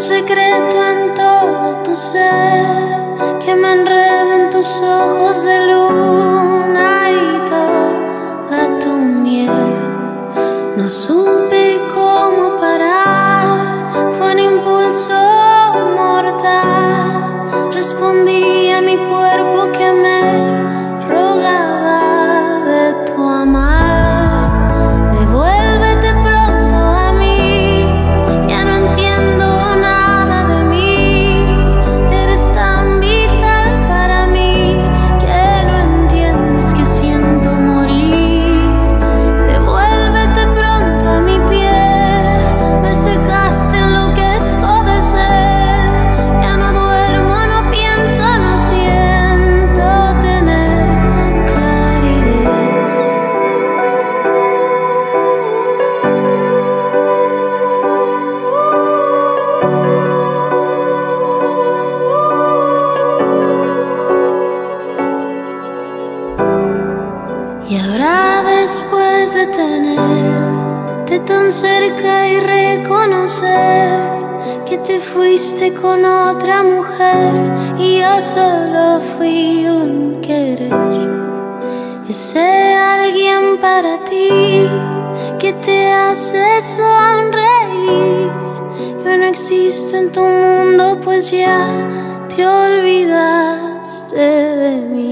secreto en todo tu ser, que me enredo en tus ojos de luna y toda tu miel. No supe cómo parar, fue un impulso mortal. Respondí Y ahora después de tenerte tan cerca y reconocer que te fuiste con otra mujer y yo solo fui un querer. Ese alguien para ti que te hace sonreír. Yo no existo en tu mundo pues ya te olvidaste de mí.